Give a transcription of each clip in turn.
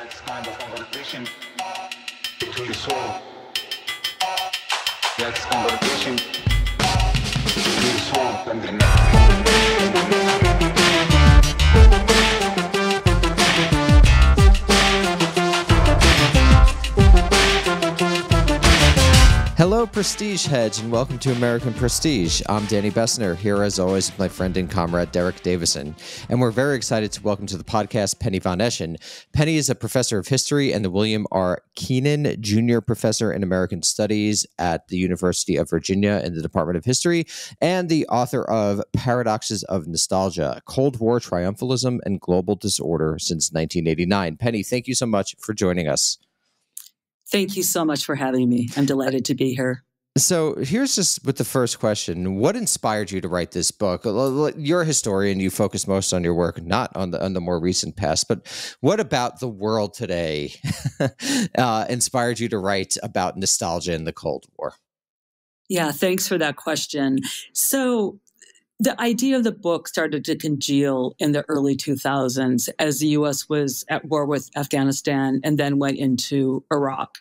That's kind of conversation between the soul. That's conversation and the soul Hello, Prestige Heads, and welcome to American Prestige. I'm Danny Bessner, here as always with my friend and comrade Derek Davison. And we're very excited to welcome to the podcast Penny Von Eschen. Penny is a professor of history and the William R. Kennan Jr. Professor in American Studies at the University of Virginia in the Department of History, and the author of Paradoxes of Nostalgia Cold War Triumphalism and Global Disorder since 1989. Penny, thank you so much for joining us. Thank you so much for having me. I'm delighted to be here. So here's just with the first question: What inspired you to write this book? You're a historian; you focus most on your work, not on the on the more recent past. But what about the world today uh, inspired you to write about nostalgia in the Cold War? Yeah, thanks for that question. So the idea of the book started to congeal in the early 2000s as the US was at war with Afghanistan and then went into Iraq.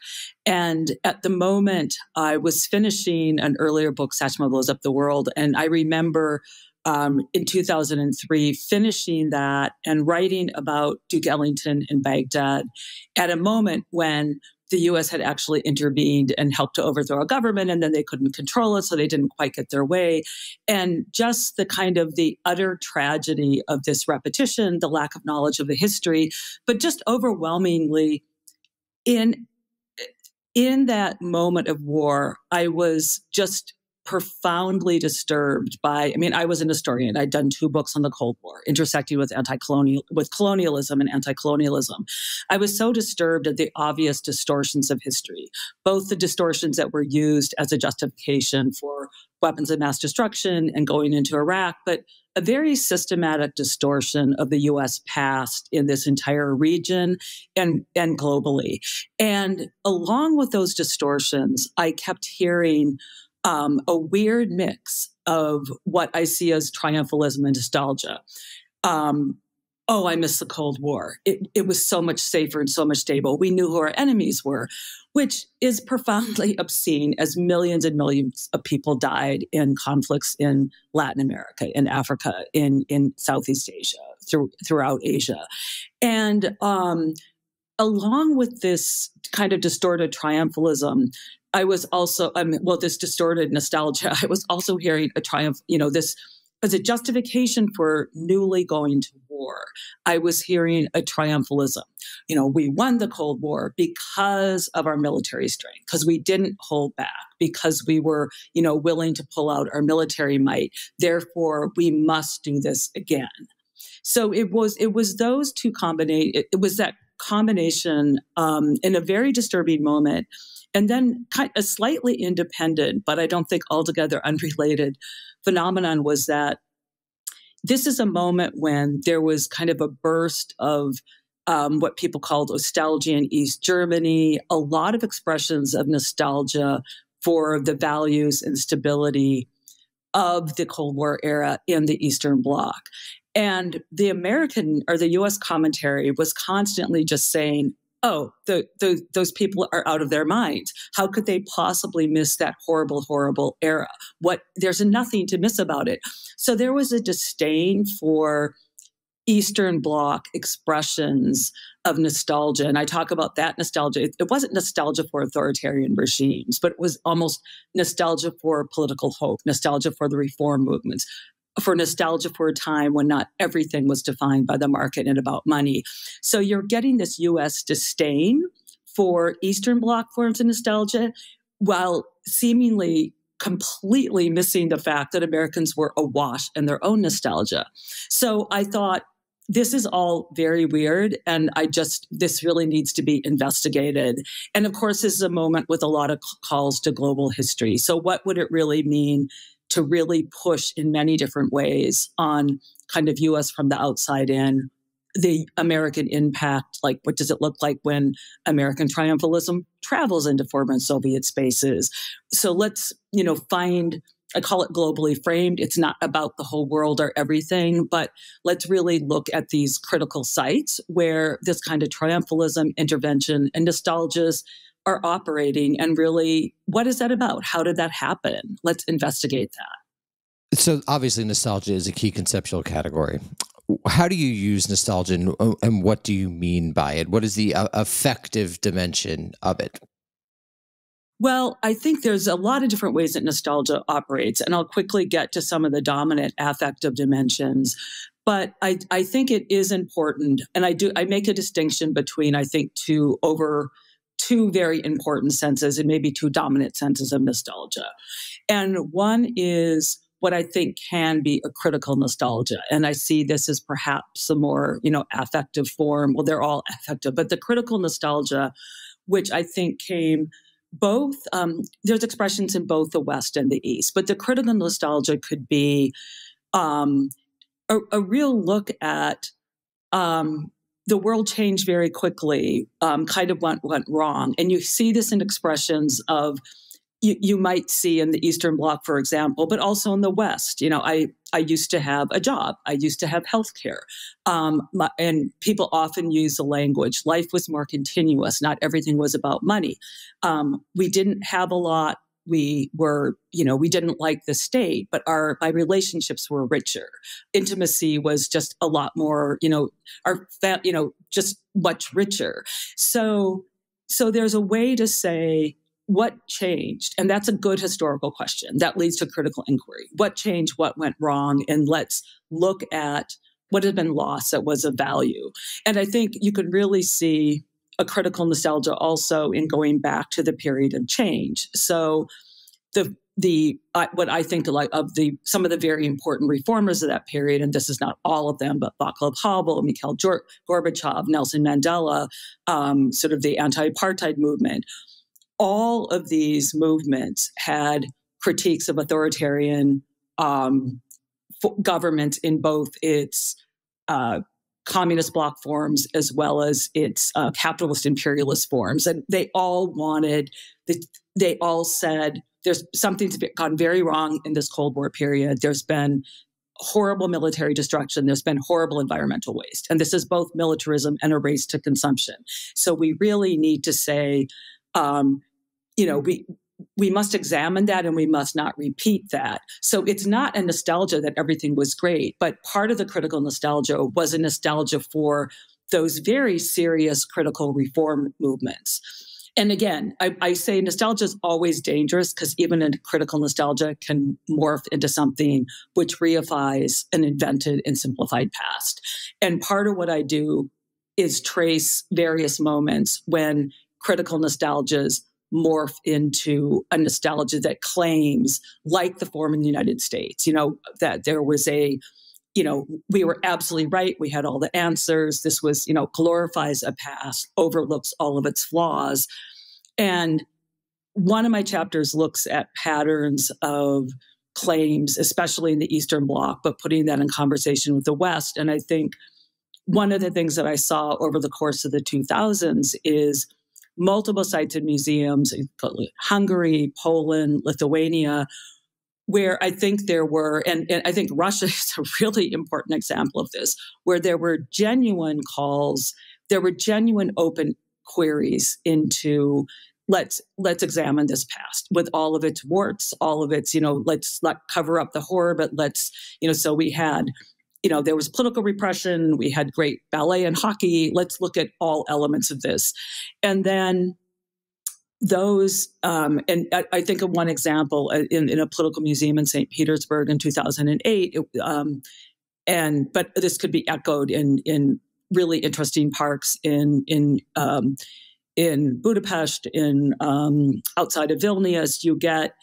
And at the moment, I was finishing an earlier book, Satchmo Blows Up the World. And I remember um, in 2003 finishing that and writing about Duke Ellington in Baghdad at a moment when the US had actually intervened and helped to overthrow a government and then they couldn't control it so they didn't quite get their way. And just the kind of the utter tragedy of this repetition the lack of knowledge of the history but just overwhelmingly in in that moment of war i was just profoundly disturbed by i mean i was an historian i'd done two books on the cold war intersecting with anti-colonial with colonialism and anti-colonialism i was so disturbed at the obvious distortions of history both the distortions that were used as a justification for weapons of mass destruction and going into iraq but a very systematic distortion of the US past in this entire region and, and globally. And along with those distortions, I kept hearing um, a weird mix of what I see as triumphalism and nostalgia. Um, oh, I miss the Cold War. It, it was so much safer and so much stable. We knew who our enemies were, which is profoundly obscene as millions and millions of people died in conflicts in Latin America, in Africa, in, in Southeast Asia, through, throughout Asia. And um, along with this kind of distorted triumphalism, I was also, um, well, this distorted nostalgia. I was also hearing a triumph, you know, this as a justification for newly going to war. I was hearing a triumphalism. You know, we won the Cold War because of our military strength, because we didn't hold back, because we were, you know, willing to pull out our military might. Therefore, we must do this again. So it was, it was those two combination. It, it was that combination um, in a very disturbing moment and then kind of slightly independent, but I don't think altogether unrelated phenomenon was that this is a moment when there was kind of a burst of um, what people called nostalgia in East Germany, a lot of expressions of nostalgia for the values and stability of the Cold War era in the Eastern Bloc. And the American or the US commentary was constantly just saying, oh, the, the, those people are out of their minds. How could they possibly miss that horrible, horrible era? What there's nothing to miss about it. So there was a disdain for Eastern Bloc expressions of nostalgia. And I talk about that nostalgia. It wasn't nostalgia for authoritarian regimes, but it was almost nostalgia for political hope, nostalgia for the reform movements, for nostalgia for a time when not everything was defined by the market and about money. So you're getting this US disdain for Eastern Bloc forms of nostalgia while seemingly completely missing the fact that Americans were awash in their own nostalgia. So I thought, this is all very weird and i just this really needs to be investigated and of course this is a moment with a lot of calls to global history so what would it really mean to really push in many different ways on kind of US from the outside in the American impact, like what does it look like when American triumphalism travels into former Soviet spaces? So let's, you know, find I call it globally framed. It's not about the whole world or everything, but let's really look at these critical sites where this kind of triumphalism, intervention, and nostalgias are operating and really what is that about? How did that happen? Let's investigate that. So obviously nostalgia is a key conceptual category. How do you use nostalgia and, and what do you mean by it? What is the uh, affective dimension of it? Well, I think there's a lot of different ways that nostalgia operates, and I'll quickly get to some of the dominant affective dimensions. But I, I think it is important, and I do I make a distinction between I think two over two very important senses and maybe two dominant senses of nostalgia. And one is what I think can be a critical nostalgia. And I see this as perhaps a more, you know, affective form. Well, they're all affective, but the critical nostalgia, which I think came both um, there's expressions in both the west and the east but the critical nostalgia could be um, a, a, real look at um, the world changed very quickly um, kind of went, went wrong and you see this in expressions of you, you might see in the Eastern Bloc, for example, but also in the West. You know, I I used to have a job. I used to have health care. Um, and people often use the language life was more continuous. Not everything was about money. Um, we didn't have a lot. We were, you know, we didn't like the state, but our my relationships were richer. Intimacy was just a lot more, you know, our, you know, just much richer. So, so there's a way to say what changed? And that's a good historical question. That leads to critical inquiry. What changed? What went wrong? And let's look at what had been lost that was of value. And I think you could really see a critical nostalgia also in going back to the period of change. So the the uh, what I think like of the some of the very important reformers of that period, and this is not all of them, but Václav Havel, Mikhail Gorbachev, Nelson Mandela, um, sort of the anti-apartheid movement all of these movements had critiques of authoritarian um, government in both its uh, communist bloc forms as well as its uh, capitalist imperialist forms. And they all wanted, the, they all said, there's something's gone very wrong in this Cold War period. There's been horrible military destruction. There's been horrible environmental waste. And this is both militarism and a race to consumption. So we really need to say, um, you know, we we must examine that and we must not repeat that. So it's not a nostalgia that everything was great, but part of the critical nostalgia was a nostalgia for those very serious critical reform movements. And again, I, I say nostalgia is always dangerous because even a critical nostalgia can morph into something which reifies an invented and simplified past. And part of what I do is trace various moments when critical nostalgias morph into a nostalgia that claims, like the form in the United States, you know, that there was a, you know, we were absolutely right. We had all the answers. This was, you know, glorifies a past, overlooks all of its flaws. And one of my chapters looks at patterns of claims, especially in the Eastern Bloc, but putting that in conversation with the West. And I think one of the things that I saw over the course of the 2000s is multiple sites in museums, Hungary, Poland, Lithuania, where I think there were, and, and, I think Russia is a really important example of this, where there were genuine calls, there were genuine open queries into let's let's examine this past with all of its warts all of its you know let's not cover up the horror but let's you know so we had you know, there was political repression. We had great ballet and hockey. Let's look at all elements of this. And then those, um, and I, I, think of one example uh, in, in, a political museum in St. Petersburg in 2008. It, um, and but this could be echoed in in really interesting parks in in um, in Budapest, in um, outside of Vilnius. You get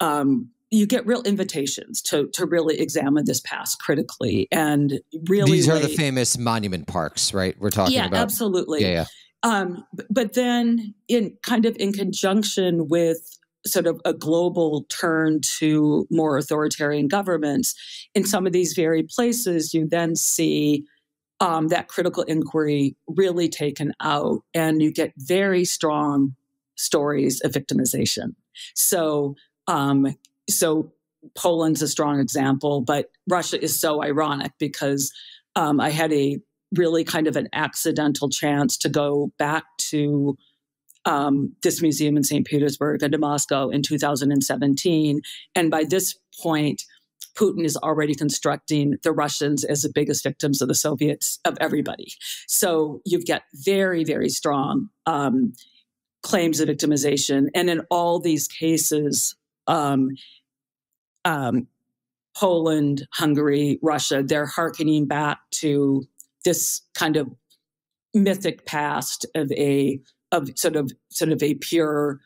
um, you get real invitations to to really examine this past critically and really these are the famous monument parks right? We're talking yeah, about absolutely. Yeah, yeah. Um, but then in kind of in conjunction with sort of a global turn to more authoritarian governments in some of these very places you then see um, that critical inquiry really taken out and you get very strong stories of victimization. So um, so Poland's a strong example, but Russia is so ironic because um, I had a really kind of an accidental chance to go back to um, this museum in St. Petersburg and to Moscow in 2017. And by this point, Putin is already constructing the Russians as the biggest victims of the Soviets, of everybody. So you've got very, very strong um, claims of victimization. And in all these cases, um, um, Poland, Hungary, Russia, they're hearkening back to this kind of mythic past of a of sort of sort of a pure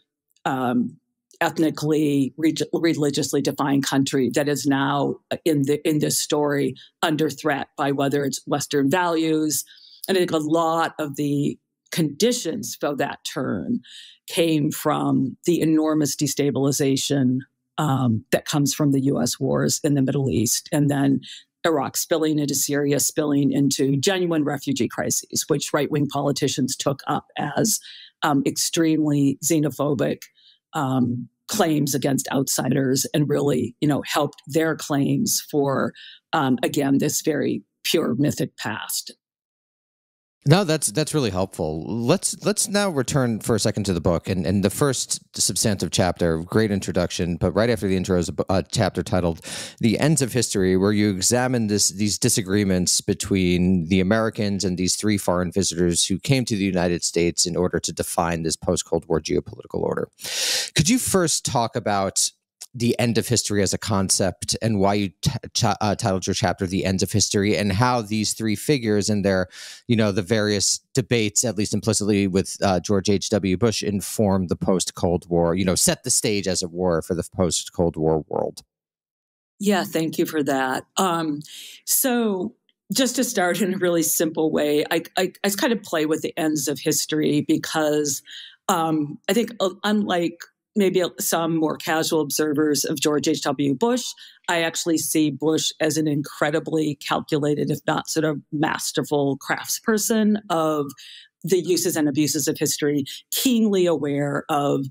um, ethnically religiously defined country that is now in the in this story under threat by whether it's western values. And i think a lot of the conditions for that turn came from the enormous destabilization um, that comes from the us wars in the middle east and then Iraq spilling into Syria, spilling into genuine refugee crises, which right wing politicians took up as um, extremely xenophobic um, claims against outsiders and really, you know, helped their claims for, um, again, this very pure mythic past. No, that's that's really helpful. Let's let's now return for a second to the book and, and the first substantive chapter. Great introduction, but right after the intro is a, a chapter titled "The Ends of History," where you examine this these disagreements between the Americans and these three foreign visitors who came to the United States in order to define this post Cold War geopolitical order. Could you first talk about the end of history as a concept and why you uh, titled your chapter the ends of history and how these three figures and their you know the various debates at least implicitly with uh, george h.w bush informed the post-cold war you know set the stage as it were for the post-cold war world. Yeah thank you for that. Um, so just to start in a really simple way I, I, I kind of play with the ends of history because um, i think uh, unlike maybe some more casual observers of George H.W. Bush, I actually see Bush as an incredibly calculated, if not sort of masterful craftsperson of the uses and abuses of history, keenly aware of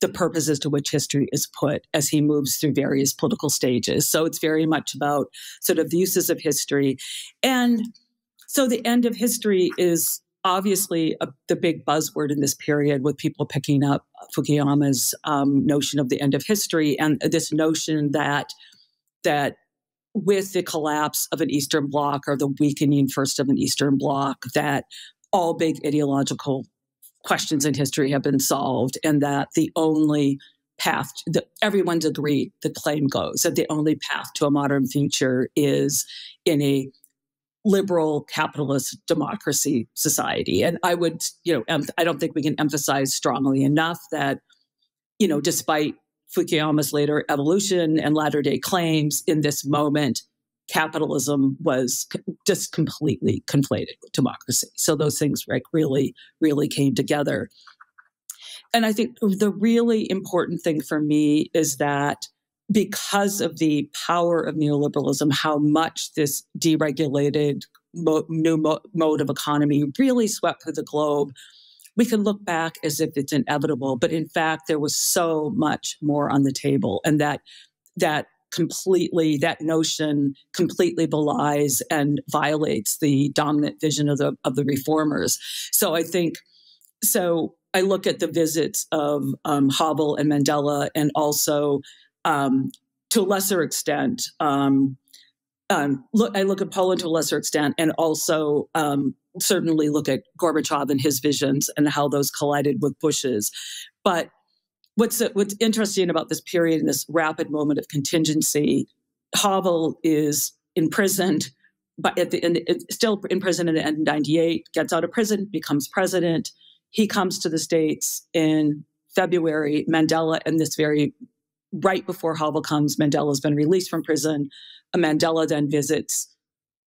the purposes to which history is put as he moves through various political stages. So it's very much about sort of the uses of history. And so the end of history is obviously a, the big buzzword in this period with people picking up Fukuyama's um, notion of the end of history and this notion that that with the collapse of an Eastern Bloc or the weakening first of an Eastern Bloc, that all big ideological questions in history have been solved, and that the only path that everyone's agreed the claim goes that the only path to a modern future is in a liberal capitalist democracy society. And I would, you know, em- I don't think we can emphasize strongly enough that, you know, despite Fukuyama's later evolution and latter day claims in this moment, capitalism was just completely conflated with democracy. So those things like really, really came together. And I think the really important thing for me is that because of the power of neoliberalism, how much this deregulated mo- new mo- mode of economy really swept through the globe, we can look back as if it's inevitable. But in fact, there was so much more on the table, and that that completely that notion completely belies and violates the dominant vision of the of the reformers. So I think so. I look at the visits of um, Havel and Mandela, and also um, to a lesser extent, um, um, look, I look at Poland to a lesser extent, and also um, certainly look at Gorbachev and his visions and how those collided with Bush's. But what's what's interesting about this period and this rapid moment of contingency, Havel is imprisoned, but at the end, still in prison in the end '98, gets out of prison, becomes president. He comes to the states in February. Mandela and this very right before Havel comes, Mandela's been released from prison. Mandela then visits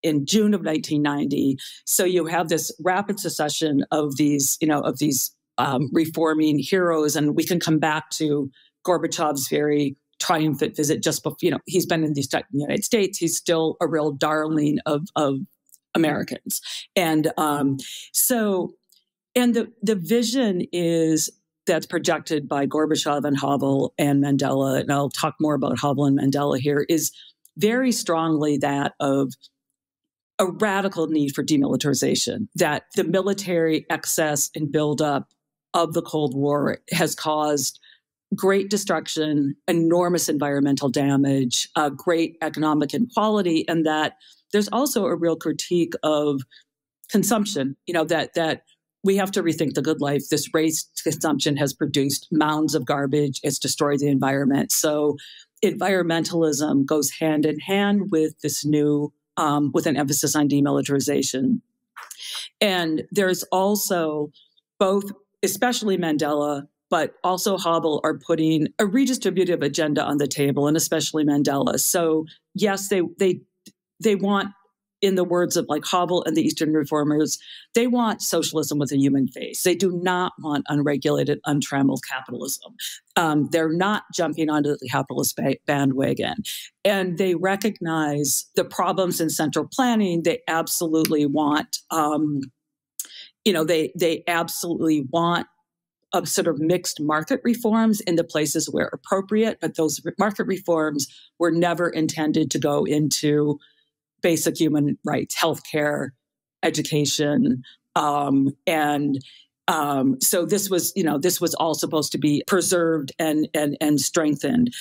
in June of 1990. So you have this rapid succession of these, you know, of these um, reforming heroes, and we can come back to Gorbachev's very triumphant visit just before, you know, he's been in the United States. He's still a real darling of, of Americans. And um, so, and the, the vision is that's projected by Gorbachev and Havel and Mandela, and I'll talk more about Havel and Mandela here, is very strongly that of a radical need for demilitarization, that the military excess and buildup of the Cold War has caused great destruction, enormous environmental damage, uh, great economic inequality, and that there's also a real critique of consumption. You know that that we have to rethink the good life. This race consumption has produced mounds of garbage. It's destroyed the environment. So environmentalism goes hand in hand with this new, um, with an emphasis on demilitarization. And there's also both, especially Mandela, but also Havel are putting a redistributive agenda on the table, and especially Mandela. So yes, they they they want in the words of like Havel and the Eastern reformers, they want socialism with a human face. They do not want unregulated, untrammeled capitalism. Um, they're not jumping onto the capitalist ba- bandwagon. And they recognize the problems in central planning. They absolutely want, um, you know, they they absolutely want of sort of mixed market reforms in the places where appropriate, but those market reforms were never intended to go into basic human rights, healthcare, education, um, and um, so this was, you know, this was all supposed to be preserved and and and strengthened.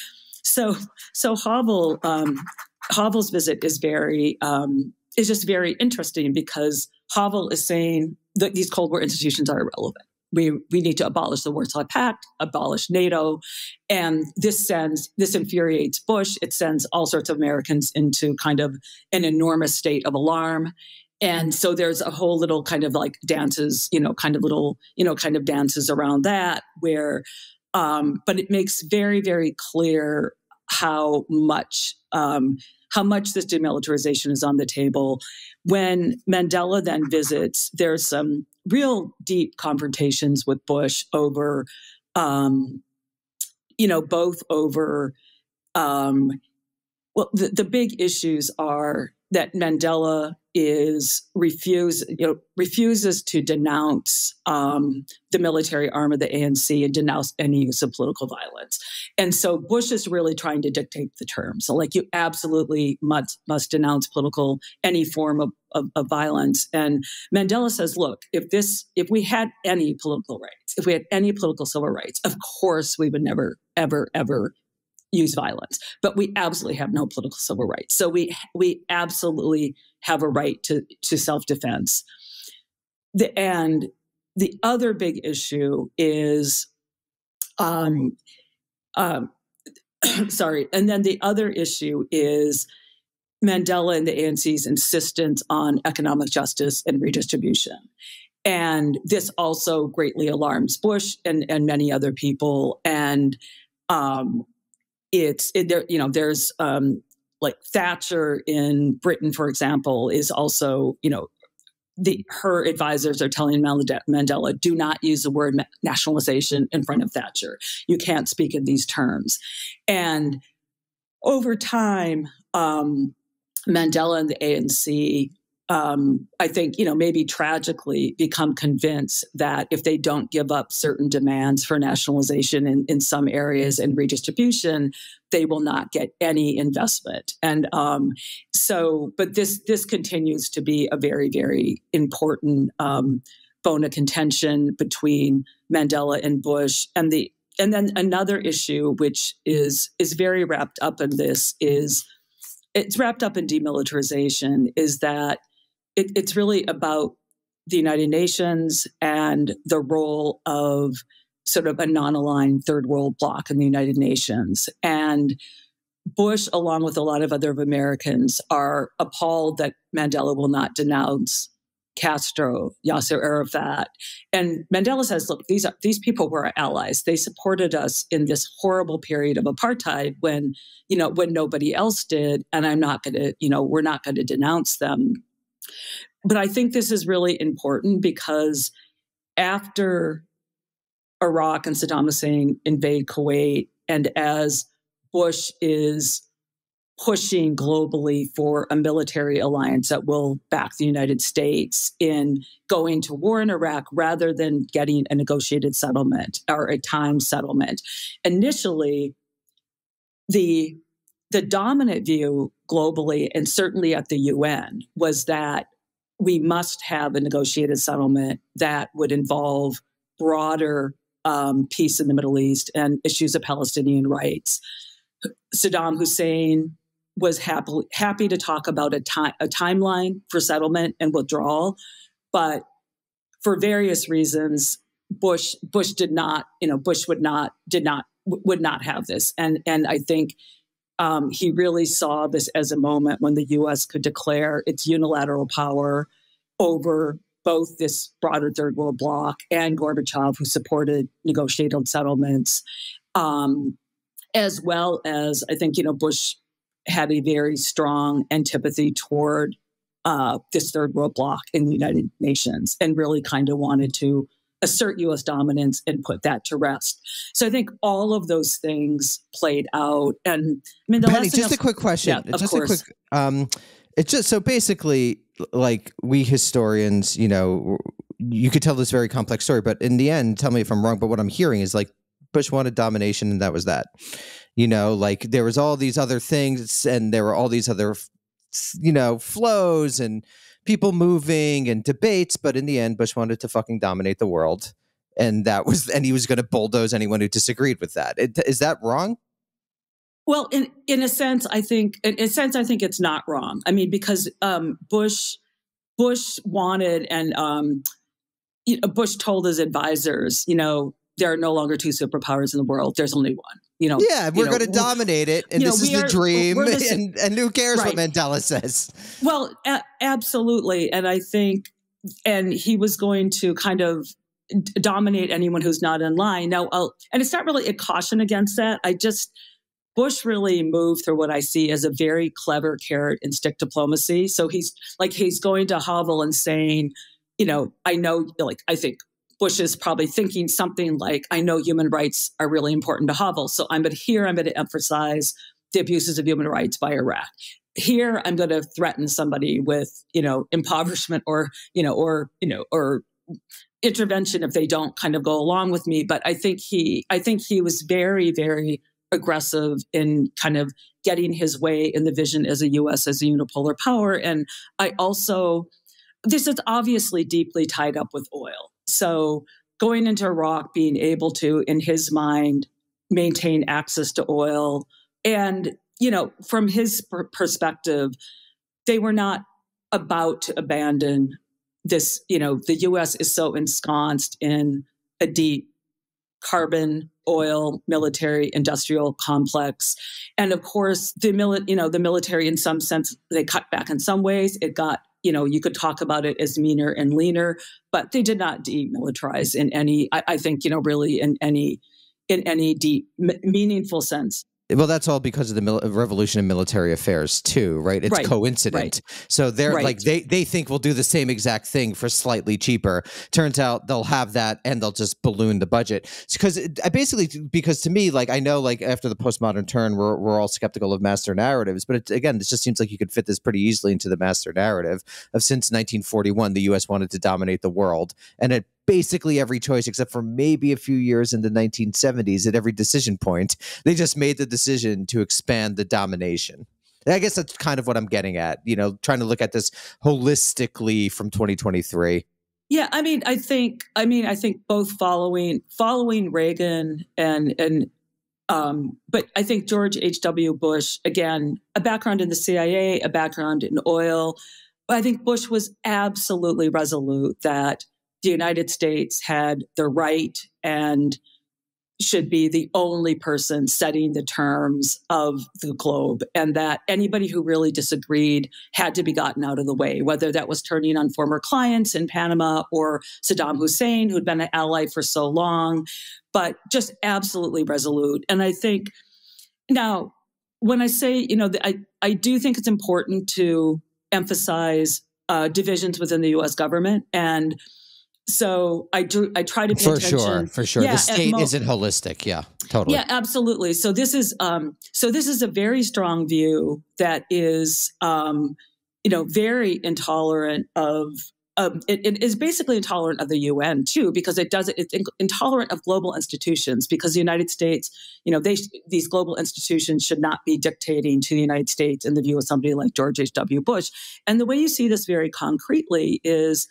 So so Havel um, Havel's visit is very um, is just very interesting because Havel is saying that these Cold War institutions are irrelevant we, we need to abolish the Warsaw Pact, abolish NATO. And this sends, this infuriates Bush. It sends all sorts of Americans into kind of an enormous state of alarm. And so there's a whole little kind of like dances, you know, kind of little, you know, kind of dances around that where, um, but it makes very, very clear how much um, how much this demilitarization is on the table. When Mandela then visits, there's some real deep confrontations with Bush over, um, you know, both over, um, well, the, the big issues are that Mandela is refuse you know refuses to denounce um, the military arm of the ANC and denounce any use of political violence. And so Bush is really trying to dictate the terms. So like you absolutely must must denounce political any form of, of, of violence. And Mandela says, look, if this if we had any political rights, if we had any political civil rights, of course we would never ever ever use violence but we absolutely have no political civil rights. So we we absolutely have a right to to self-defense. The, and the other big issue is um, um sorry and then the other issue is mandela and the anc's insistence on economic justice and redistribution. And this also greatly alarms bush and, and many other people. And um, it's it, there you know there's um, like Thatcher in Britain, for example, is also you know the her advisors are telling Mandela, do not use the word nationalization in front of Thatcher. You can't speak in these terms. And over time, um, Mandela and the ANC um, I think, you know, maybe tragically become convinced that if they don't give up certain demands for nationalization in, in some areas and redistribution, they will not get any investment. And um, so, but this this continues to be a very, very important um, bone of contention between Mandela and Bush. And the and then another issue, which is is very wrapped up in this, is it's wrapped up in demilitarization, is that it, it's really about the United Nations and the role of sort of a non aligned third world bloc in the United Nations. And Bush, along with a lot of other Americans, are appalled that Mandela will not denounce Castro, Yasser Arafat. And Mandela says, look, these are these people were our allies. They supported us in this horrible period of apartheid when, you know, when nobody else did. And I'm not gonna, you know, we're not gonna denounce them. But I think this is really important because after Iraq and Saddam Hussein invade Kuwait, and as Bush is pushing globally for a military alliance that will back the United States in going to war in Iraq rather than getting a negotiated settlement or a time settlement. Initially, the the dominant view globally and certainly at the UN was that we must have a negotiated settlement that would involve broader um, peace in the Middle East and issues of Palestinian rights. Saddam Hussein was happy happy to talk about a time a timeline for settlement and withdrawal, but for various reasons, Bush Bush did not, you know, Bush would not did not would not have this, and and I think um, he really saw this as a moment when the U.S. could declare its unilateral power over both this broader third world bloc and Gorbachev, who supported negotiated settlements, um, as well as I think you know Bush had a very strong antipathy toward uh, this third world bloc in the United Nations and really kind of wanted to assert U.S. dominance and put that to rest. So I think all of those things played out. And I mean, the Penny, just a quick question. Yeah, of just course. a quick. Um, it's just so basically, like we historians, you know, you could tell this very complex story, but in the end, tell me if I'm wrong. But what I'm hearing is like Bush wanted domination, and that was that. You know, like there was all these other things, and there were all these other, you know, flows and people moving and debates. But in the end, Bush wanted to fucking dominate the world, and that was, and he was going to bulldoze anyone who disagreed with that. It, is that wrong? Well, in in a sense, I think in a sense, I think it's not wrong. I mean, because um, Bush Bush wanted and um, you know, Bush told his advisors, you know, there are no longer two superpowers in the world. There's only one. You know, Yeah, we're know, going to dominate it, and you know, this is the are- dream, we're and, and who cares what Mandela says? Well, absolutely, and I think, and he was going to kind of d- dominate anyone who's not in line. Now, I'll, and it's not really a caution against that. I just Bush really moved through what I see as a very clever carrot and stick diplomacy. So he's like he's going to Havel and saying, you know, I know, like I think Bush is probably thinking something like, I know human rights are really important to Havel, so I'm but here I'm going to emphasize the abuses of human rights by Iraq. Here i'm going to threaten somebody with you know impoverishment or you know or you know or intervention if they don't kind of go along with me. But i think he i think he was very very aggressive in kind of getting his way in the vision as a us as a unipolar power. And i also this is obviously deeply tied up with oil so going into iraq being able to in his mind maintain access to oil and you know, from his per- perspective, they were not about to abandon this. You know, the U.S. is so ensconced in a deep carbon, oil, military, industrial complex, and of course, the mili- You know, the military, in some sense, they cut back in some ways. It got. You know, you could talk about it as meaner and leaner, but they did not demilitarize in any. I, I think you know, really in any in any deep, meaningful sense. Well, that's all because of the mil- revolution in military affairs, too, right? It's Right, coincident. So they're Right. like they they think we'll do the same exact thing for slightly cheaper. Turns out they'll have that and they'll just balloon the budget. Because uh, I basically because to me, like I know, like after the postmodern turn, we're we're all skeptical of master narratives, but it, again, it just seems like you could fit this pretty easily into the master narrative of since 1941, the U.S. wanted to dominate the world, and it basically every choice except for maybe a few years in the 1970s at every decision point they just made the decision to expand the domination and i guess that's kind of what i'm getting at you know trying to look at this holistically from 2023 Yeah, I mean, I think, I mean, I think both following following Reagan and and, um, but I think George H. W. Bush again, a background in the CIA, a background in oil. I think Bush was absolutely resolute that the United States had the right and should be the only person setting the terms of the globe, and that anybody who really disagreed had to be gotten out of the way, whether that was turning on former clients in Panama or Saddam Hussein, who'd been an ally for so long, but just absolutely resolute. And I think now, when I say, you know, I, I do think it's important to emphasize uh, divisions within the US government. And so I do I try to pay for attention. sure, for sure. Yeah, the state isn't holistic. Yeah, totally. Yeah, absolutely. So this is um, so this is a very strong view that is um, you know very intolerant of. Um, it, it is basically intolerant of the UN too, because it does it's in- intolerant of global institutions. Because the United States, you know, they these global institutions should not be dictating to the United States in the view of somebody like George H. W. Bush. And the way you see this very concretely is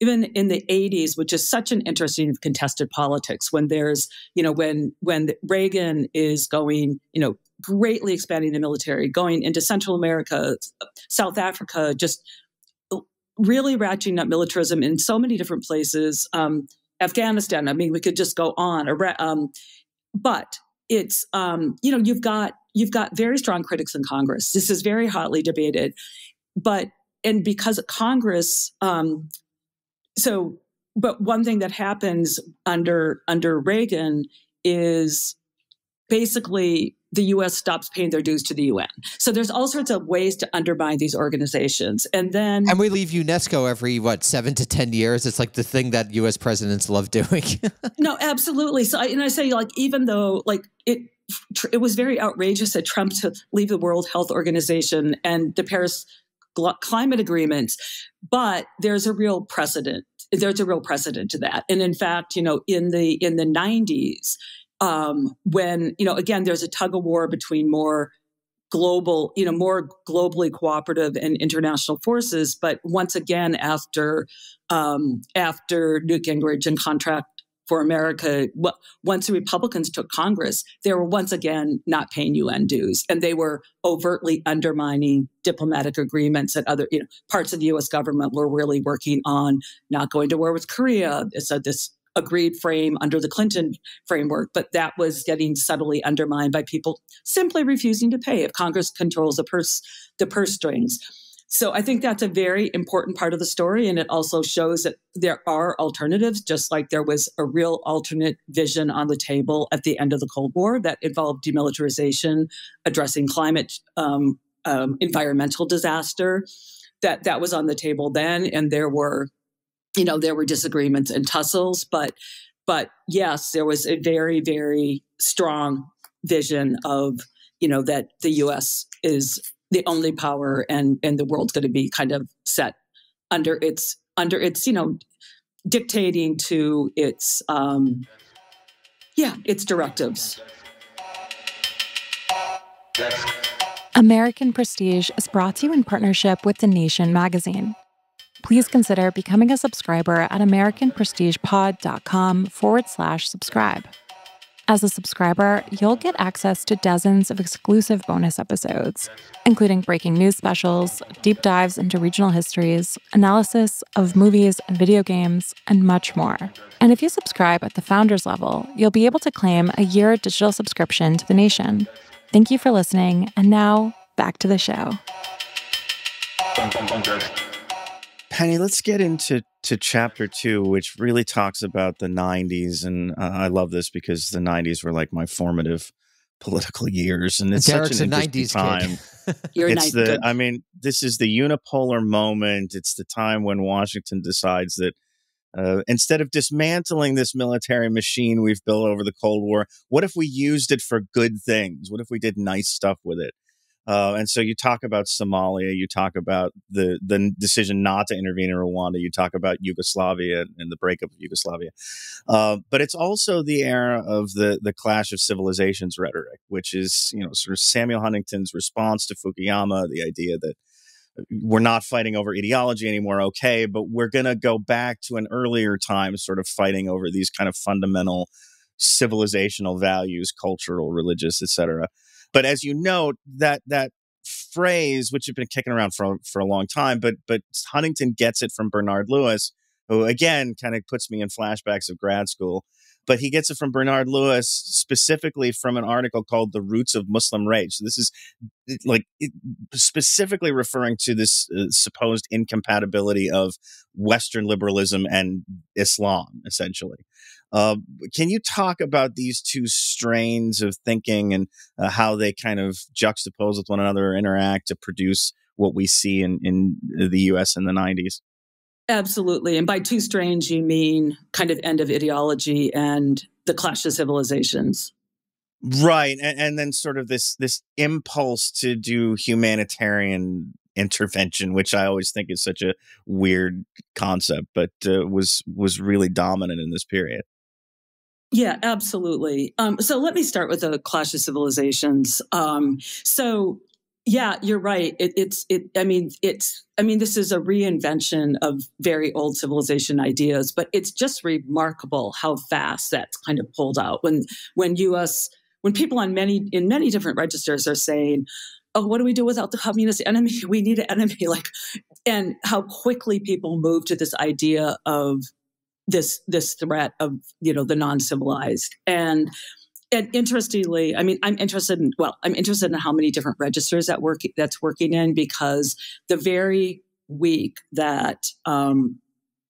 even in the 80s which is such an interesting contested politics when there's you know when when reagan is going you know greatly expanding the military going into central america south africa just really ratcheting up militarism in so many different places um, afghanistan i mean we could just go on um, but it's um, you know you've got you've got very strong critics in congress. This is very hotly debated but and because congress um, so but one thing that happens under under Reagan is basically the US stops paying their dues to the UN. So there's all sorts of ways to undermine these organizations. And then And we leave UNESCO every what, 7 to 10 years. It's like the thing that US presidents love doing. No, absolutely. So I, and I say like even though like it it was very outrageous at Trump to leave the World Health Organization and the Paris climate agreements, but there's a real precedent. There's a real precedent to that. And in fact, you know, in the in the 90s, um, when you know, again, there's a tug of war between more global, you know, more globally cooperative and international forces. But once again, after um, after Newt Gingrich and contract for America, once the Republicans took Congress, they were once again not paying UN dues, and they were overtly undermining diplomatic agreements that other you know, parts of the U.S. government were really working on not going to war with Korea. A, this agreed frame under the Clinton framework, but that was getting subtly undermined by people simply refusing to pay if Congress controls the purse the purse strings. So I think that's a very important part of the story. And it also shows that there are alternatives, just like there was a real alternate vision on the table at the end of the Cold War that involved demilitarization, addressing climate, um, um, environmental disaster. That that was on the table then, and there were, you know, there were disagreements and tussles, but but yes, there was a very very strong vision of you know that the U.S. is the only power and and the world's going to be kind of set under its under its you know dictating to its um yeah its directives American Prestige is brought to you in partnership with The Nation magazine. Please consider becoming a subscriber at AmericanPrestigePod.com forward slash subscribe. As a subscriber, you'll get access to dozens of exclusive bonus episodes, including breaking news specials, deep dives into regional histories, analysis of movies and video games, and much more. And if you subscribe at the founders level, you'll be able to claim a year digital subscription to the nation. Thank you for listening, and now back to the show. Penny, let's get into to chapter two, which really talks about the '90s, and uh, I love this because the '90s were like my formative political years, and it's Derek's such an a interesting 90s time. You're it's nice. the, I mean, this is the unipolar moment. It's the time when Washington decides that uh, instead of dismantling this military machine we've built over the Cold War, what if we used it for good things? What if we did nice stuff with it? Uh, and so you talk about Somalia, you talk about the the decision not to intervene in Rwanda, you talk about Yugoslavia and the breakup of Yugoslavia, uh, but it's also the era of the the clash of civilizations rhetoric, which is you know sort of Samuel Huntington's response to Fukuyama, the idea that we're not fighting over ideology anymore, okay, but we're going to go back to an earlier time, sort of fighting over these kind of fundamental civilizational values, cultural, religious, etc. But as you note, that that phrase, which has been kicking around for for a long time, but but Huntington gets it from Bernard Lewis, who again kind of puts me in flashbacks of grad school. But he gets it from Bernard Lewis specifically from an article called "The Roots of Muslim Rage." So this is like specifically referring to this uh, supposed incompatibility of Western liberalism and Islam, essentially. Uh, can you talk about these two strains of thinking and uh, how they kind of juxtapose with one another or interact to produce what we see in, in the U.S. in the 90s? Absolutely. And by two strains, you mean kind of end of ideology and the clash of civilizations. Right. And, and then sort of this this impulse to do humanitarian intervention, which I always think is such a weird concept, but uh, was was really dominant in this period. Yeah, absolutely. Um, so let me start with the clash of civilizations. Um, so yeah, you're right. It, it's it. I mean, it's. I mean, this is a reinvention of very old civilization ideas, but it's just remarkable how fast that's kind of pulled out when when U.S. when people on many in many different registers are saying, "Oh, what do we do without the communist enemy? We need an enemy." Like, and how quickly people move to this idea of this this threat of you know the non-civilized and and interestingly, I mean, I'm interested in well, I'm interested in how many different registers that work that's working in because the very week that um,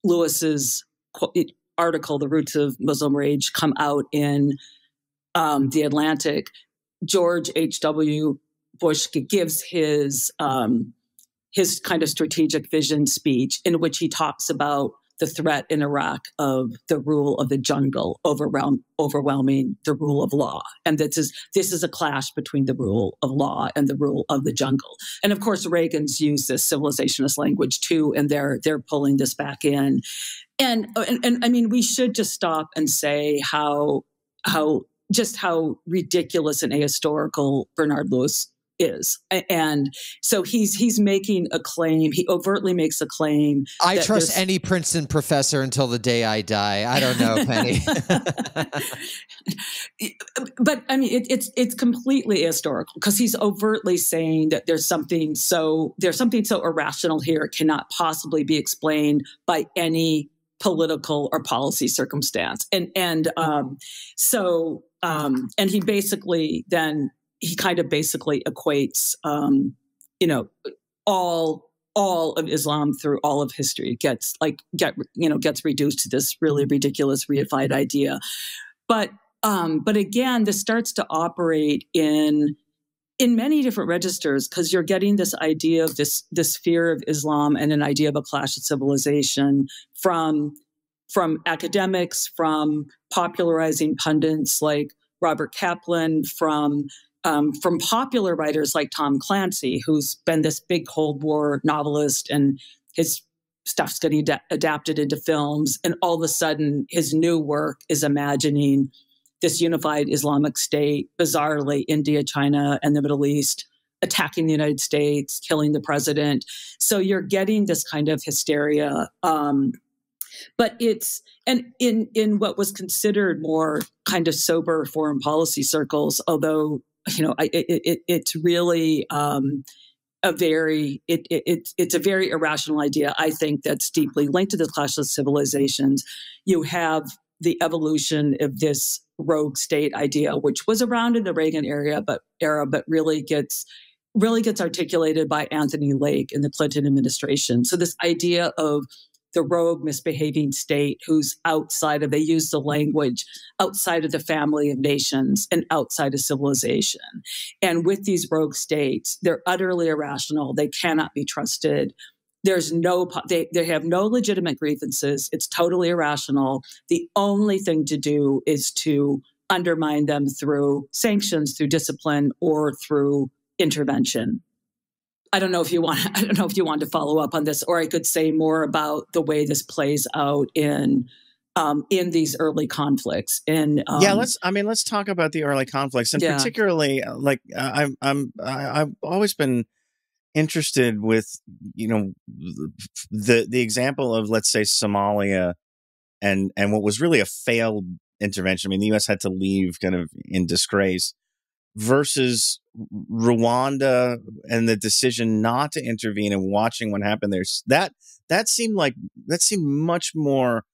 Lewis's article, "The Roots of Muslim Rage," come out in um, the Atlantic, George H. W. Bush gives his um, his kind of strategic vision speech in which he talks about the threat in Iraq of the rule of the jungle overwhelm, overwhelming the rule of law. And this is this is a clash between the rule of law and the rule of the jungle. And of course, Reagan's used this civilizationist language too, and they're they're pulling this back in. And and, and I mean, we should just stop and say how how just how ridiculous and ahistorical Bernard Lewis is. And so he's he's making a claim he overtly makes a claim i trust any princeton professor until the day i die. I don't know penny. But i mean it, it's it's completely historical because he's overtly saying that there's something so there's something so irrational here it cannot possibly be explained by any political or policy circumstance. And and um so um and he basically then he kind of basically equates, um, you know, all all of Islam through all of history gets like get you know gets reduced to this really ridiculous reified idea. But um, but again, this starts to operate in in many different registers because you're getting this idea of this this fear of Islam and an idea of a clash of civilization from from academics, from popularizing pundits like Robert Kaplan, from um, from popular writers like Tom Clancy, who's been this big Cold War novelist and his stuff's getting ad- adapted into films. And all of a sudden, his new work is imagining this unified Islamic state, bizarrely, India, China, and the Middle East attacking the United States, killing the president. So you're getting this kind of hysteria. Um, but it's and in in what was considered more kind of sober foreign policy circles, although you know, I, it, it, it's really um, a very it, it, it's a very irrational idea. I think that's deeply linked to the clash of civilizations. You have the evolution of this rogue state idea, which was around in the Reagan era, but era, but really gets really gets articulated by Anthony Lake in the Clinton administration. So this idea of the rogue misbehaving state who's outside of they use the language outside of the family of nations and outside of civilization. And with these rogue states they're utterly irrational. They cannot be trusted. There's no they, they have no legitimate grievances. It's totally irrational. The only thing to do is to undermine them through sanctions through discipline or through intervention I don't know if you want. I don't know if you want to follow up on this, or I could say more about the way this plays out in um, in these early conflicts. And um, yeah, let's. I mean, let's talk about the early conflicts, and yeah. particularly uh, like I'm. I'm. I've always been interested with you know the the example of let's say Somalia and and what was really a failed intervention. I mean, the U.S. had to leave kind of in disgrace versus Rwanda and the decision not to intervene and watching what happened there. That that seemed like that seemed much more.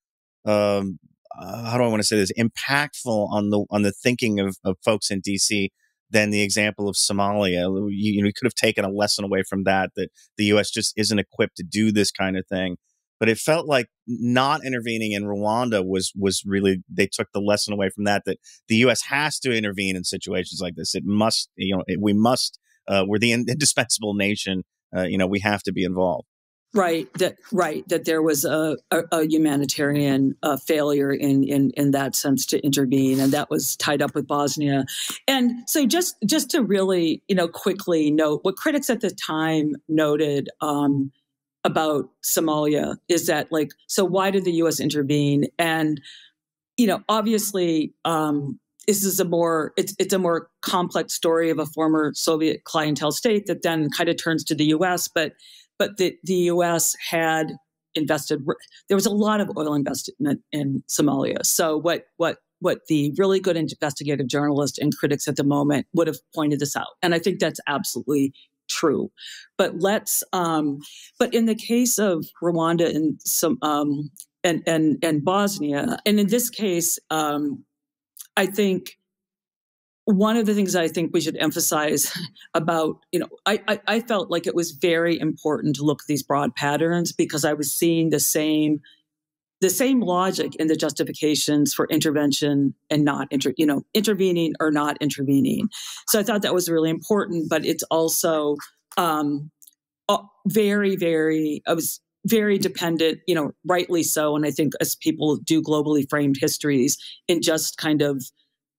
Um, uh, how do I want to say this? Impactful on the on the thinking of, of folks in DC than the example of Somalia. You, you know, could have taken a lesson away from that. That the U.S. just isn't equipped to do this kind of thing but it felt like not intervening in Rwanda was was really they took the lesson away from that that the U.S. has to intervene in situations like this. It must, you know, it, we must. Uh, we're the indispensable nation. Uh, you know, we have to be involved. Right. That right. That there was a, a, a humanitarian uh, failure in, in in that sense to intervene, and that was tied up with Bosnia. And so, just just to really, you know, quickly note what critics at the time noted um, about Somalia is that, like, so why did the U.S. intervene? And you know, obviously, um, this is a more it's it's a more complex story of a former Soviet clientele state that then kind of turns to the U.S. But but the, the U.S. had invested. There was a lot of oil investment in Somalia. So what what what the really good investigative journalists and critics at the moment would have pointed this out, and I think that's absolutely true. But let's. Um, but in the case of Rwanda and some um, and and and Bosnia, and in this case, um, I think one of the things I think we should emphasize about, you know, I, I, I, felt like it was very important to look at these broad patterns because I was seeing the same the same logic in the justifications for intervention and not inter, you know intervening or not intervening. So I thought that was really important, but it's also um, very very I was very dependent, you know, rightly so, and I think as people do globally framed histories in just kind of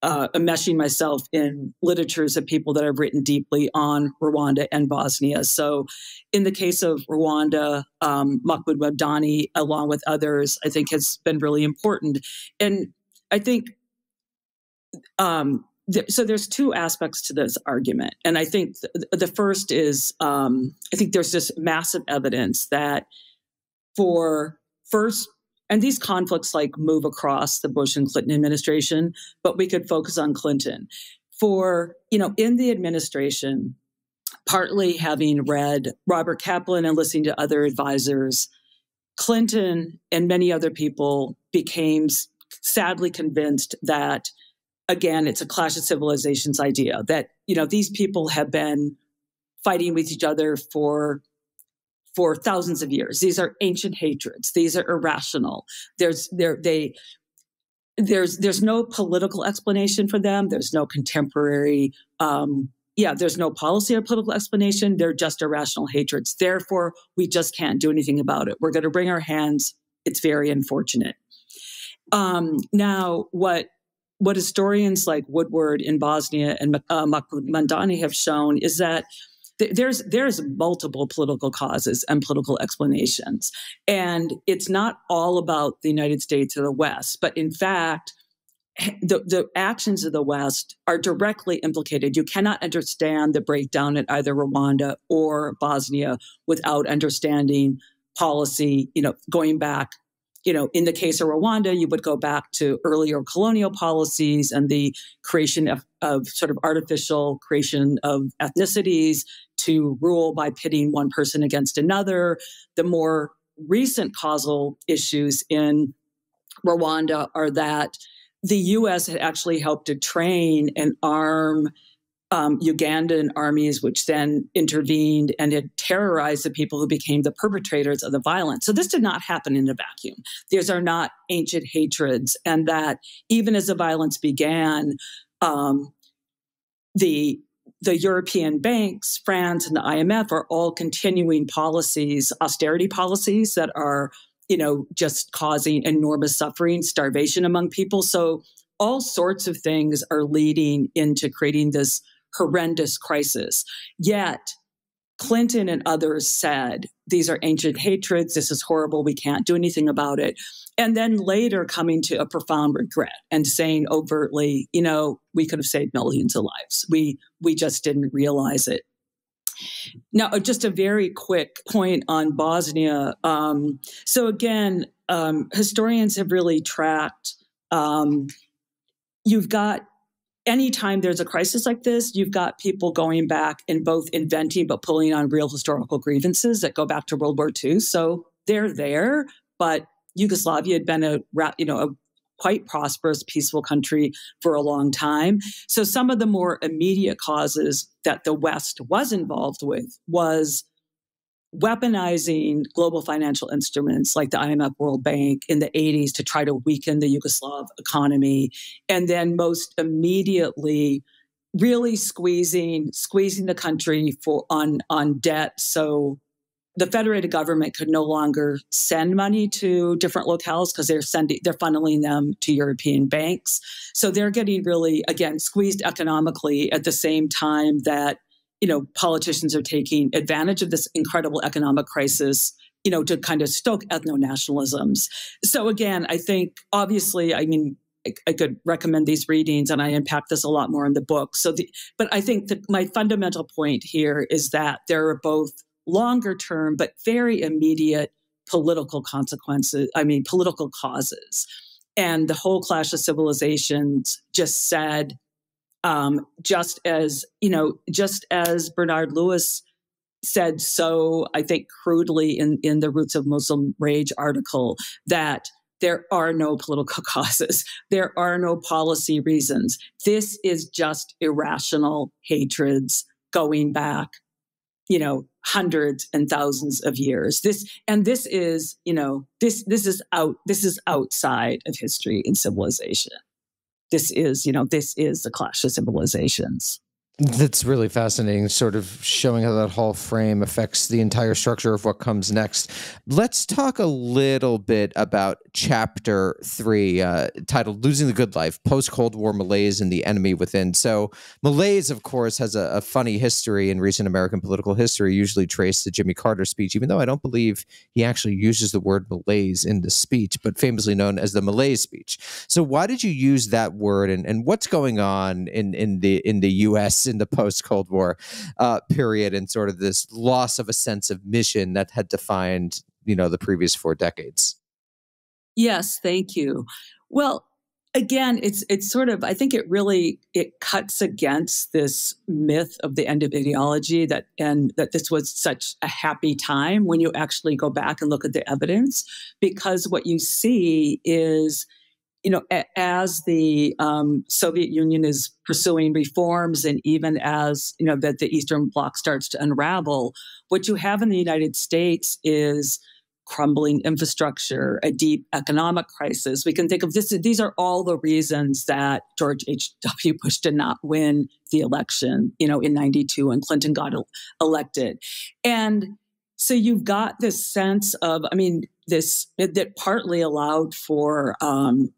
uh, enmeshing myself in literatures of people that have written deeply on Rwanda and Bosnia. So, in the case of Rwanda, um, Mahmood Mamdani, along with others, I think has been really important. And I think um, th- so. There's two aspects to this argument, and I think th- the first is um, I think there's just massive evidence that for first and these conflicts like move across the Bush and Clinton administration, but we could focus on Clinton. For, you know, in the administration, partly having read Robert Kaplan and listening to other advisors, Clinton and many other people became sadly convinced that, again, it's a clash of civilizations idea that, you know, these people have been fighting with each other for for thousands of years. These are ancient hatreds. These are irrational. There's there they there's there's no political explanation for them. There's no contemporary um, yeah, there's no policy or political explanation. They're just irrational hatreds. Therefore, we just can't do anything about it. We're going to bring our hands. It's very unfortunate. Um, now, what what historians like Woodward in Bosnia and uh, Mamdani have shown is that there's there's multiple political causes and political explanations. And it's not all about the united states or the west but in fact the, the actions of the west are directly implicated. You cannot understand the breakdown at either rwanda or bosnia without understanding policy you know going back you know, in the case of Rwanda, you would go back to earlier colonial policies and the creation of, of sort of artificial creation of ethnicities to rule by pitting one person against another. The more recent causal issues in Rwanda are that the US had actually helped to train and arm um, Ugandan armies, which then intervened and had terrorized the people who became the perpetrators of the violence. So this did not happen in a vacuum. These are not ancient hatreds, and that even as the violence began, um, the the European banks, France and the IMF are all continuing policies, austerity policies that are, you know, just causing enormous suffering, starvation among people. So all sorts of things are leading into creating this horrendous crisis. Yet, Clinton and others said, these are ancient hatreds. This is horrible. We can't do anything about it. And then later coming to a profound regret and saying overtly, you know, we could have saved millions of lives. We, we just didn't realize it. Now, uh, just a very quick point on Bosnia. Um, so, again, um, historians have really tracked. Um, you've got anytime there's a crisis like this, you've got people going back and both inventing but pulling on real historical grievances that go back to World War II. So they're there, but Yugoslavia had been a you know a quite prosperous, peaceful country for a long time. So some of the more immediate causes that the West was involved with was weaponizing global financial instruments like the IMF World Bank in the 80s to try to weaken the Yugoslav economy. And then most immediately, really squeezing squeezing the country for on on debt so the federated government could no longer send money to different locales because they're sending they're funneling them to European banks. So they're getting really again squeezed economically at the same time that you know politicians are taking advantage of this incredible economic crisis you know to kind of stoke ethno nationalisms. So again, I think obviously, I mean. I, I could recommend these readings, and I unpack this a lot more in the book. So, the, but I think that my fundamental point here is that there are both longer term, but very immediate political consequences, I mean, political causes. And the whole clash of civilizations just said, um, just as, you know, just as Bernard Lewis said so, I think crudely in, in the Roots of Muslim Rage article, that there are no political causes. There are no policy reasons. This is just irrational hatreds going back you know hundreds and thousands of years this and this is you know this this is out this is outside of history and civilization this is you know this is the clash of civilizations that's really fascinating, sort of showing how that whole frame affects the entire structure of what comes next. Let's talk a little bit about chapter three, uh, titled Losing the Good Life Post Cold War Malaise and the Enemy Within. So, malaise, of course, has a, a, funny history in recent American political history, usually traced to Jimmy Carter's speech, even though I don't believe he actually uses the word malaise in the speech, but famously known as the malaise speech. So, why did you use that word and, and what's going on in, in, the, in the U.S.? In the post Cold War uh, period and sort of this loss of a sense of mission that had defined, you know, the previous four decades. Yes, thank you. Well, again it's it's sort of i think it really it cuts against this myth of the end of ideology that and that this was such a happy time when you actually go back and look at the evidence because what you see is you know, as the um, Soviet Union is pursuing reforms, and even as you know that the Eastern Bloc starts to unravel, what you have in the United States is crumbling infrastructure, a deep economic crisis. We can think of this; these are all the reasons that George H. W. Bush did not win the election, you know, in '92, and Clinton got elected, and so you've got this sense of, I mean, this that partly allowed for um,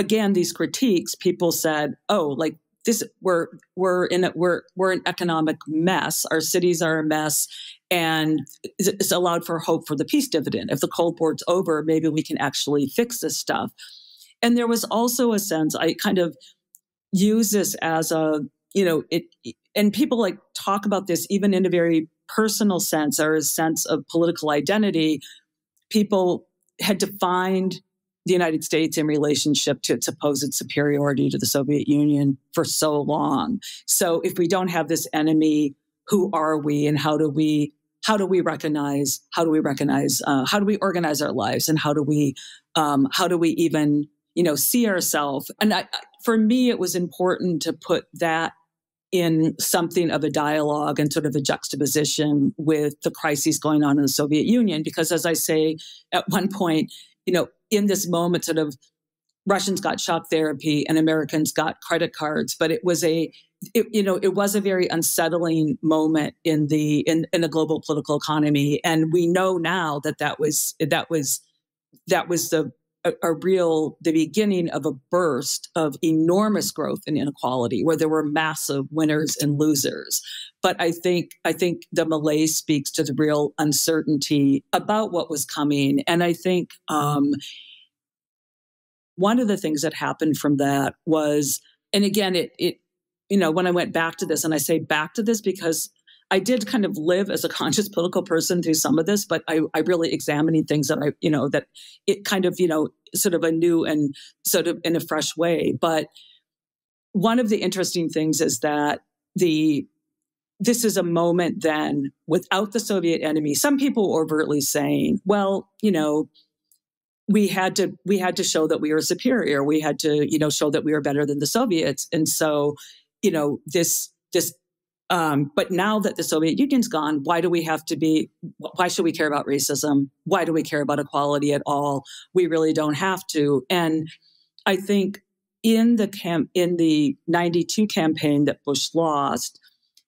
again these critiques people said oh like this we're we're in a, we're we're an economic mess. Our cities are a mess and it's allowed for hope for the peace dividend. If the cold war's over maybe we can actually fix this stuff. And there was also a sense i kind of use this as a you know it and people like talk about this even in a very personal sense or a sense of political identity. People had defined the United States in relationship to its supposed superiority to the Soviet Union for so long. So if we don't have this enemy, who are we and how do we how do we recognize how do we recognize uh, how do we organize our lives and how do we um, how do we even you know see ourselves and I, for me it was important to put that in something of a dialogue and sort of a juxtaposition with the crises going on in the Soviet Union because as I say at one point you know in this moment sort of Russians got shock therapy and Americans got credit cards, but it was a it, you know it was a very unsettling moment in the in, in the global political economy, and we know now that that was that was that was the a, a, real the beginning of a burst of enormous growth and inequality where there were massive winners and losers. But i think i think the malaise speaks to the real uncertainty about what was coming. And i think um, one of the things that happened from that was and again it it you know when i went back to this and i say back to this because I did kind of live as a conscious political person through some of this, but I, I really examining things that I, you know, that it kind of, you know, sort of a new and sort of in a fresh way. But one of the interesting things is that the this is a moment then without the Soviet enemy. Some people overtly saying, well, you know, we had to we had to show that we were superior. We had to, you know, show that we were better than the Soviets. And so, you know, this this um, but now that the Soviet Union's gone, why do we have to be? Why should we care about racism? Why do we care about equality at all? We really don't have to. And I think in the camp in the '92 campaign that Bush lost,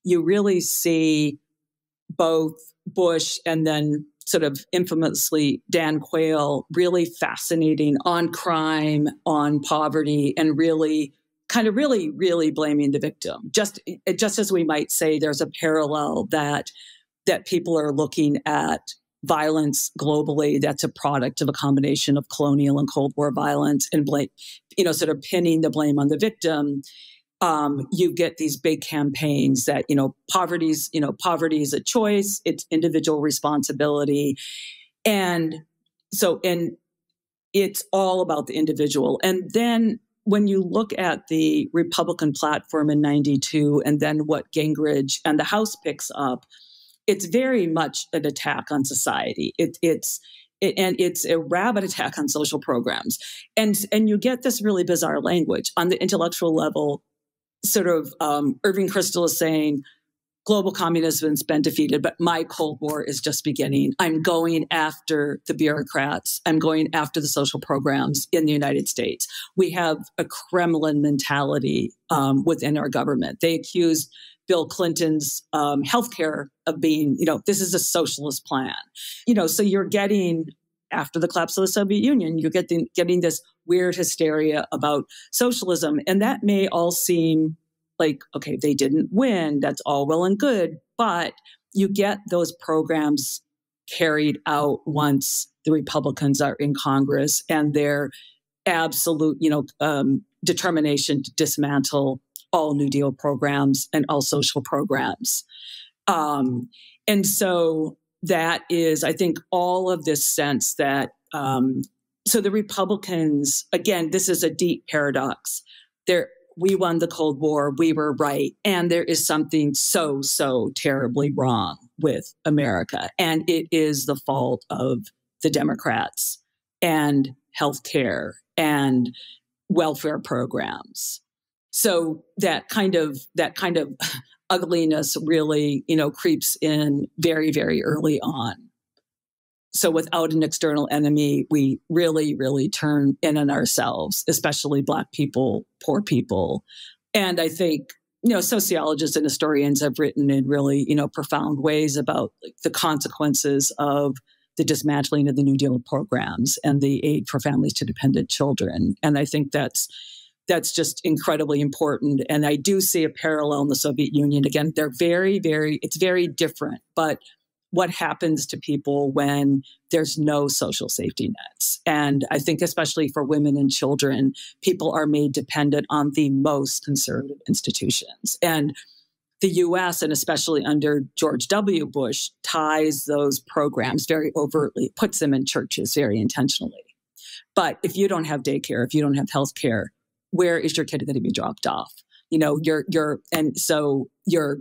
you really see both Bush and then sort of infamously Dan Quayle, really fascinating on crime, on poverty, and really kind of really, really blaming the victim. Just just as we might say there's a parallel that that people are looking at violence globally that's a product of a combination of colonial and Cold War violence and blame, you know, sort of pinning the blame on the victim. Um, you get these big campaigns that you know poverty's you know poverty is a choice it's individual responsibility. And so and it's all about the individual. And then when you look at the republican platform in 92 and then what gingrich and the house picks up it's very much an attack on society. It, it's it, and it's a rabid attack on social programs. And and you get this really bizarre language. On the intellectual level sort of um, Irving Kristol is saying global communism has been defeated, but my Cold War is just beginning. I'm going after the bureaucrats. I'm going after the social programs in the United States. We have a Kremlin mentality um, within our government. They accuse Bill Clinton's um, healthcare of being, you know, this is a socialist plan. You know, so you're getting after the collapse of the Soviet Union, you're getting getting this weird hysteria about socialism. And that may all seem like, okay, they didn't win. That's all well and good. But you get those programs carried out once the Republicans are in Congress and their absolute, you know, um, determination to dismantle all New Deal programs and all social programs. Um, and so that is, I think, all of this sense that um, so the Republicans, again, this is a deep paradox. There, we won the Cold War, we were right, and there is something so, so terribly wrong with America. And it is the fault of the Democrats and healthcare and welfare programs. So that kind of that kind of ugliness really, you know, creeps in very, very early on so without an external enemy, we really, really turn in on ourselves, especially Black people, poor people. And I think, you know, sociologists and historians have written in really, you know, profound ways about like, the consequences of the dismantling of the New Deal programs and the aid for families to dependent children. And I think that's that's just incredibly important. And I do see a parallel in the Soviet Union. Again, they're very, very, it's very different, but what happens to people when there's no social safety nets. And I think, especially for women and children, people are made dependent on the most conservative institutions. And the US, and especially under George W. Bush, ties those programs very overtly, puts them in churches very intentionally. But if you don't have daycare, if you don't have health care, where is your kid going to be dropped off? You know, you're, you're, and so you're,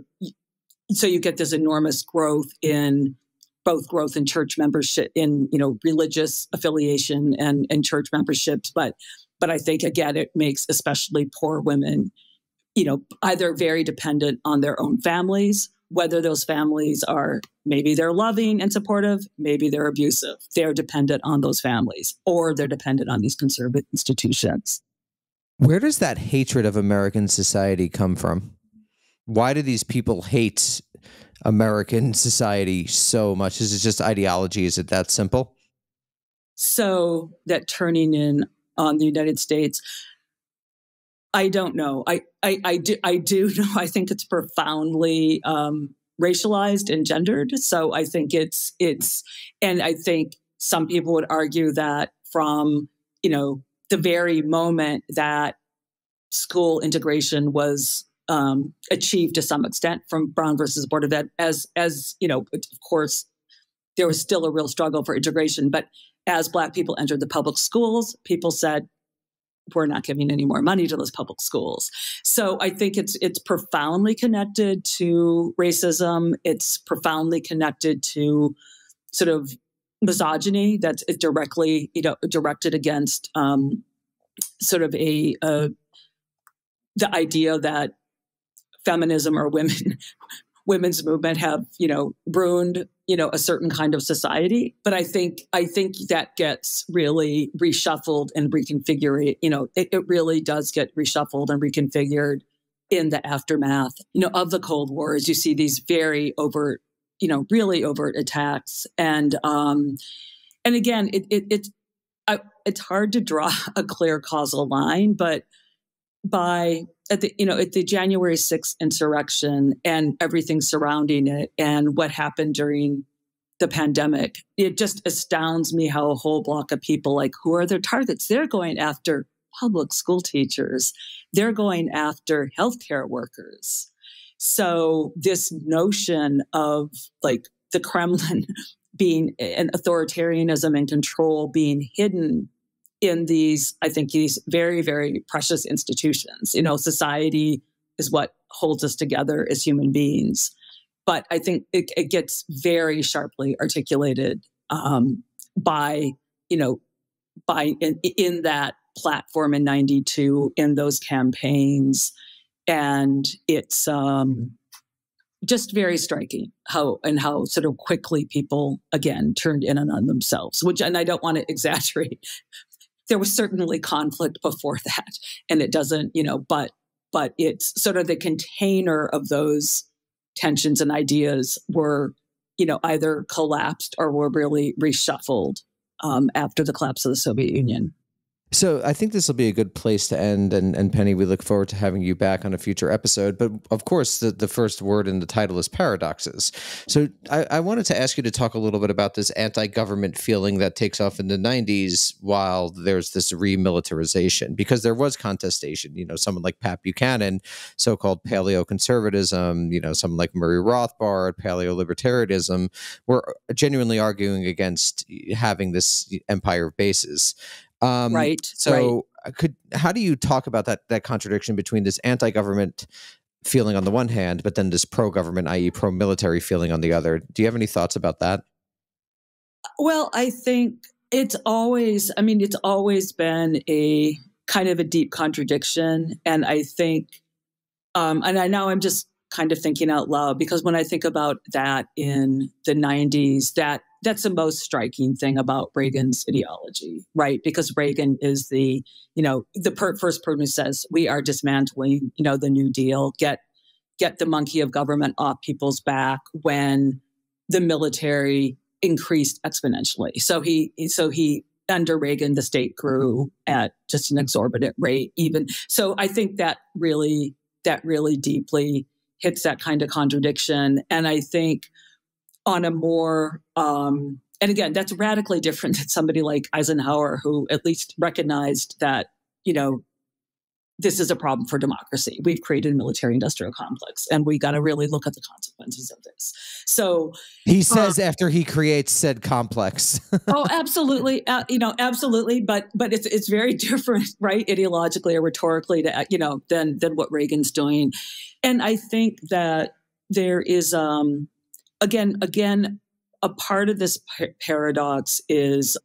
so you get this enormous growth in both growth in church membership in you know religious affiliation and and church memberships but but i think again it makes especially poor women you know either very dependent on their own families whether those families are maybe they're loving and supportive maybe they're abusive. They're dependent on those families or they're dependent on these conservative institutions. Where does that hatred of american society come from why do these people hate American society so much? Is it just ideology? Is it that simple? So that turning in on the United States, I don't know. I, I, I do I do know. I think it's profoundly um, racialized and gendered. So I think it's it's, and I think some people would argue that from you know the very moment that school integration was um, achieved to some extent from Brown versus Board of Ed. As as you know, of course, there was still a real struggle for integration. But as Black people entered the public schools, people said, "We're not giving any more money to those public schools." So I think it's it's profoundly connected to racism. It's profoundly connected to sort of misogyny that's directly you know directed against um, sort of a, a the idea that feminism or women women's movement have you know ruined you know a certain kind of society but i think i think that gets really reshuffled and reconfigured you know it, it really does get reshuffled and reconfigured in the aftermath you know of the cold war you see these very overt you know, really overt attacks. And, um, and again, it, it, it's hard to draw a clear causal line, but by at the you know at the January 6th insurrection and everything surrounding it and what happened during the pandemic, it just astounds me how a whole block of people like who are their targets? They're going after public school teachers. They're going after healthcare workers. So this notion of like the Kremlin being an authoritarianism and control being hidden in these, I think, these very, very precious institutions. You know, society is what holds us together as human beings. But I think it, it gets very sharply articulated um, by, you know, by in, in that platform in 92 in those campaigns and it's um, just very striking how and how sort of quickly people again turned in and on themselves which and i don't want to exaggerate there was certainly conflict before that and it doesn't you know but but it's sort of the container of those tensions and ideas were you know either collapsed or were really reshuffled um, after the collapse of the soviet union so I think this will be a good place to end. And, and Penny, we look forward to having you back on a future episode. But of course, the, the first word in the title is paradoxes. So I, I wanted to ask you to talk a little bit about this anti government feeling that takes off in the 90s while there's this remilitarization, because there was contestation. You know, someone like Pat Buchanan, so called paleo conservatism, you know, someone like Murray Rothbard, paleo libertarianism, were genuinely arguing against having this empire of bases. Um, right. So, right. Uh, could how do you talk about that that contradiction between this anti-government feeling on the one hand, but then this pro-government, i.e., pro-military feeling on the other? Do you have any thoughts about that? Well, I think it's always. I mean, it's always been a kind of a deep contradiction, and I think, um, and I now I'm just kind of thinking out loud because when I think about that in the 90s, that that's the most striking thing about Reagan's ideology, right? Because Reagan is the, you know, the per- first person who says we are dismantling, you know, the New Deal, get get the monkey of government off people's back when the military increased exponentially. So he so he under Reagan the state grew at just an exorbitant rate even. So I think that really that really deeply hits that kind of contradiction and I think on a more um, and again that's radically different than somebody like eisenhower who at least recognized that you know this is a problem for democracy. We've created a military industrial complex and we got to really look at the consequences of this. So he uh, says uh, after he creates said complex. Oh absolutely uh, you know absolutely but but it's it's very different right ideologically or rhetorically to you know than than what reagan's doing. And i think that there is um again, again, a part of this paradox is,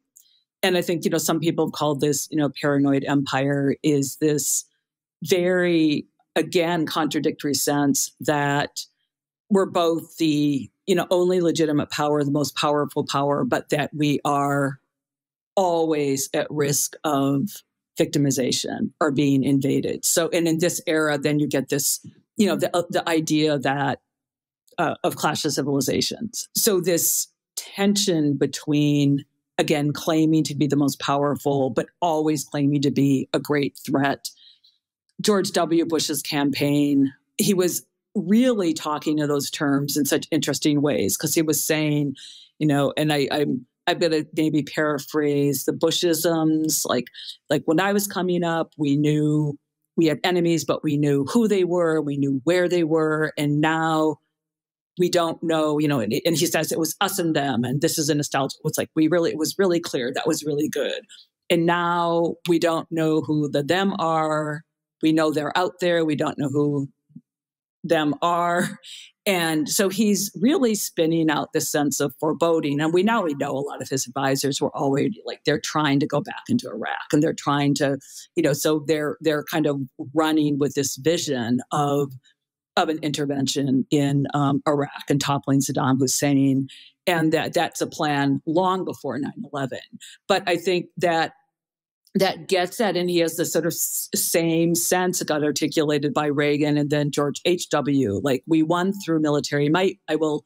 and I think, you know, some people called this, you know, paranoid empire is this very, again, contradictory sense that we're both the, you know, only legitimate power, the most powerful power, but that we are always at risk of victimization or being invaded. So, and in this era, then you get this, you know, the, uh, the idea that uh, of Clash of Civilizations. So this tension between again claiming to be the most powerful, but always claiming to be a great threat. George W. Bush's campaign, he was really talking in those terms in such interesting ways because he was saying, you know, and I, I'm I'm to maybe paraphrase the Bushisms, like like when I was coming up, we knew we had enemies, but we knew who they were, we knew where they were, and now we don't know, you know, and, and, he says it was us and them, and this is a nostalgia. It's like we really, it was really clear that was really good. And now we don't know who the them are. We know they're out there. We don't know who them are. And so he's really spinning out this sense of foreboding. And we now we know a lot of his advisors were already like they're trying to go back into Iraq and they're trying to, you know, so they're they're kind of running with this vision of of an intervention in um, Iraq and toppling Saddam Hussein. And that that's a plan long before 9 11. But I think that that gets that, and he has the sort of same sense that got articulated by Reagan and then George H.W. Like we won through military might. I will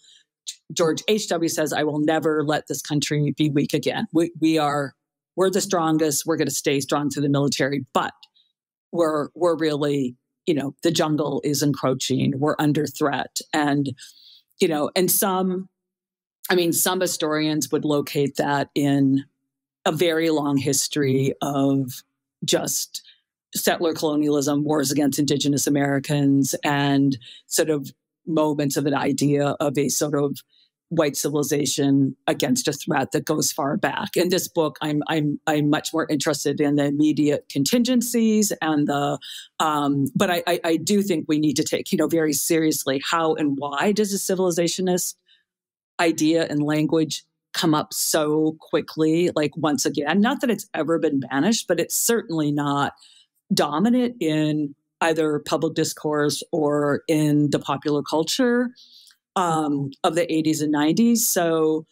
George H.W. says, I will never let this country be weak again. We, we are, we're the strongest. We're going to stay strong through the military, but we're, we're really, you know, the jungle is encroaching. We're under threat. And, you know, and some, I mean, some historians would locate that in a very long history of just settler colonialism, wars against indigenous Americans, and sort of moments of an idea of a sort of white civilization against a threat that goes far back. In this book, I'm I'm I'm much more interested in the immediate contingencies and the, um, but I, I, I do think we need to take you know very seriously how and why does a civilizationist idea and language come up so quickly like once again not that it's ever been banished but it's certainly not dominant in either public discourse or in the popular culture um, of the 80s and 90s. So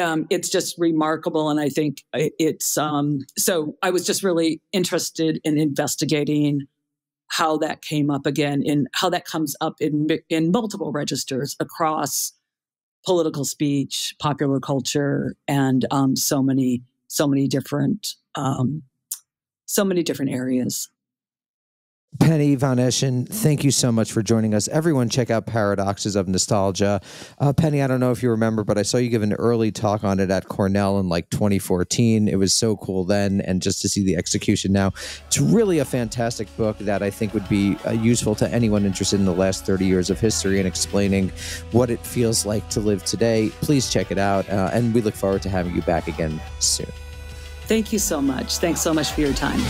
um, it's just remarkable. And I think it's um, so I was just really interested in investigating how that came up again in how that comes up in in multiple registers across political speech, popular culture, and um, so many so many different um, so many different areas. Penny Von Eschen, thank you so much for joining us. Everyone, check out Paradoxes of Nostalgia. Uh, Penny, I don't know if you remember, but I saw you give an early talk on it at Cornell in like 2014. It was so cool then, and just to see the execution now, it's really a fantastic book that I think would be uh, useful to anyone interested in the last 30 years of history and explaining what it feels like to live today. Please check it out, uh, and we look forward to having you back again soon. Thank you so much. Thanks so much for your time.